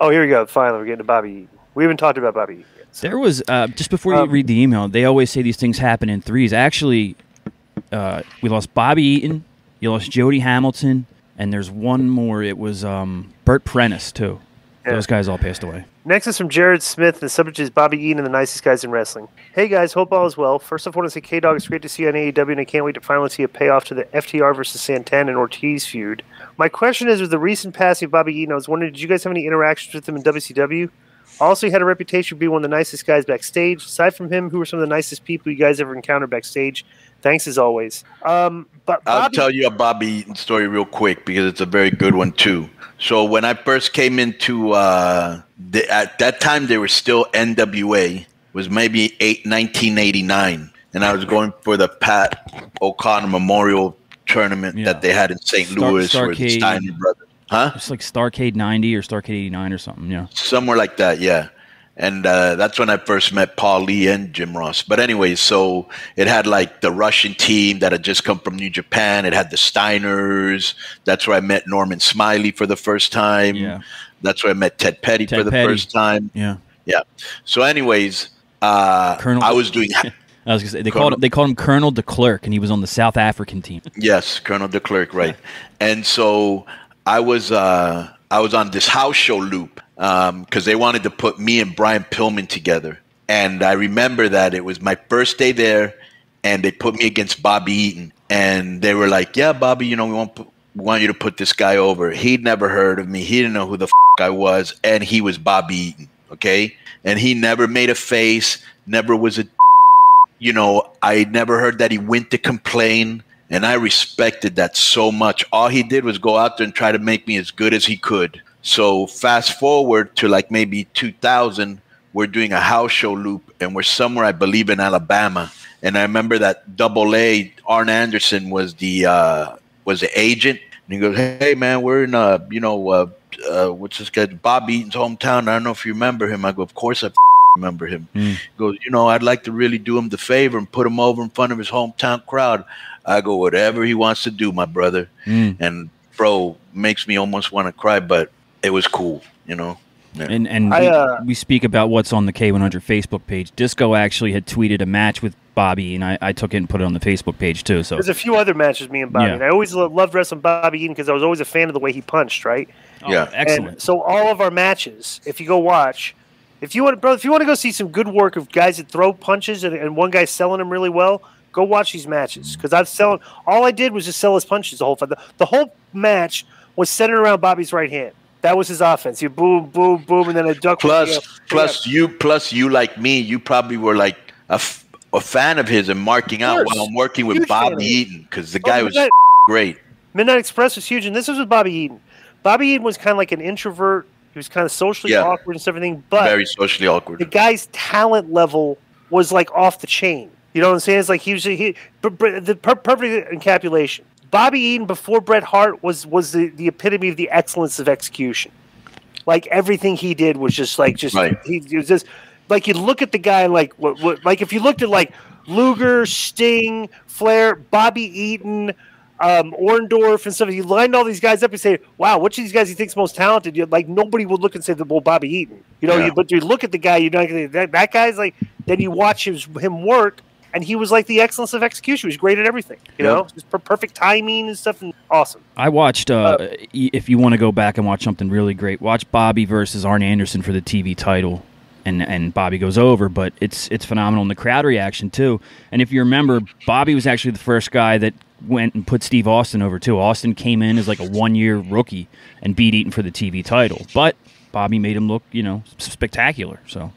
Oh, here we go. Finally, we're getting to Bobby Eaton. We haven't talked about Bobby Eaton yet. so- There was uh, just before you Um, read the email. They always say these things happen in threes. Actually, uh, we lost Bobby Eaton. You lost Jody Hamilton, and there's one more. It was um, Bert Prentice too. Yeah. Those guys all passed away. Next is from Jared Smith. and The subject is Bobby Eaton and the nicest guys in wrestling. Hey guys, hope all is well. First off, I want to say K Dog, it's great to see you on AEW, and I can't wait to finally see a payoff to the FTR versus Santana and Ortiz feud. My question is, with the recent passing of Bobby Eaton, I was wondering, did you guys have any interactions with him in WCW? Also, he had a reputation for being one of the nicest guys backstage. Aside from him, who were some of the nicest people you guys ever encountered backstage? Thanks as always. Um, but I'll tell you a Bobby Eaton story real quick because it's a very good one too. So when I first came into uh, the, at that time, they were still NWA. It was maybe eight, 1989, and I was going for the Pat O'Connor Memorial Tournament Yeah. that they had in St. Star- Louis, where the Starrcade. Steiner brothers, huh? It's like Starrcade 90 or Starrcade 89 or something. Yeah. somewhere like that yeah and uh, that's when i first met paul lee and jim ross but anyway so it had like the russian team that had just come from new japan it had the steiners that's where i met norman smiley for the first time Yeah. that's where i met ted petty Ted for the Petty. first time Yeah. yeah so anyways uh, Colonel- i was doing I was gonna say they Colonel- called him, they called him Colonel de Klerk, and he was on the South African team. Yes, Colonel de Klerk, right. And so I was uh, I was on this house show loop because they wanted to put me and Brian Pillman together. And I remember that it was my first day there, and they put me against Bobby Eaton. And they were like, "Yeah, Bobby, you know, we want we want you to put this guy over." He'd never heard of me. He didn't know who the f- I was, and he was Bobby Eaton. Okay, and he never made a face, never was a you know, I never heard that he went to complain, and I respected that so much. All he did was go out there and try to make me as good as he could. So fast forward to like maybe 2000, we're doing a house show loop, and we're somewhere, I believe, in Alabama. And I remember that Double A, Arn Anderson was the uh, was the agent, and he goes, "Hey man, we're in uh, you know, uh, uh, what's this guy, Bob Eaton's hometown. I don't know if you remember him." I go, "Of course I remember him." Mm. He goes, you know, I'd like to really do him the favor and put him over in front of his hometown crowd. I go, whatever he wants to do, my brother. Mm. And bro, makes me almost want to cry, but it was cool, you know. Yeah. And and I, we, uh, we speak about what's on the K100 Facebook page. Disco actually had tweeted a match with Bobby, and I, I took it and put it on the Facebook page too. So there's a few other matches me and Bobby, Yeah. and I always lo- loved wrestling Bobby Eaton because I was always a fan of the way he punched, right? yeah. Oh, excellent. And so all of our matches, if you go watch, if you want, bro, if you want to go see some good work of guys that throw punches and, and one guy's selling them really well, go watch these matches because I'm selling. All I did was just sell his punches the whole fight. The, the whole match was centered around Bobby's right hand. That was his offense. You boom, boom, boom, and then a duck. Plus, you plus you, plus you, like me, you probably were like a, f- a fan of his and marking out while I'm working with Huge Bobby. Eaton because the oh, guy Oh, was Midnight, great. Midnight Express was huge, and this was with Bobby Eaton. Bobby Eaton was kind of like an introvert. He was kind of socially Yeah. awkward and everything, but Very socially awkward. the guy's talent level was like off the chain. You know what I'm saying? It's like he was he, the per- perfect encapsulation. Bobby Eaton before Bret Hart was was the, the epitome of the excellence of execution. Like everything he did was just like just Right. he, he was just like you look at the guy like what, what like if you looked at like Luger, Sting, Flair, Bobby Eaton, um, Orndorff and stuff. He lined all these guys up and say, "Wow, which of these guys he thinks most talented?" you like nobody would look and say, "Well, Bobby Eaton." You know, Yeah. you, but you look at the guy, you're not gonna that, that guy's like. Then you watch his, him work, and he was like the excellence of execution. He was great at everything. You Yeah. know, just per- perfect timing and stuff, and awesome. I watched. Uh, y- if you want to go back and watch something really great, watch Bobby versus Arn Anderson for the TV title, and and Bobby goes over, but it's it's phenomenal, and the crowd reaction too. And if you remember, Bobby was actually the first guy that went and put Steve Austin over too. Austin came in as like a one year rookie and beat Eaton for the TV title, but Bobby made him look, you know, spectacular. So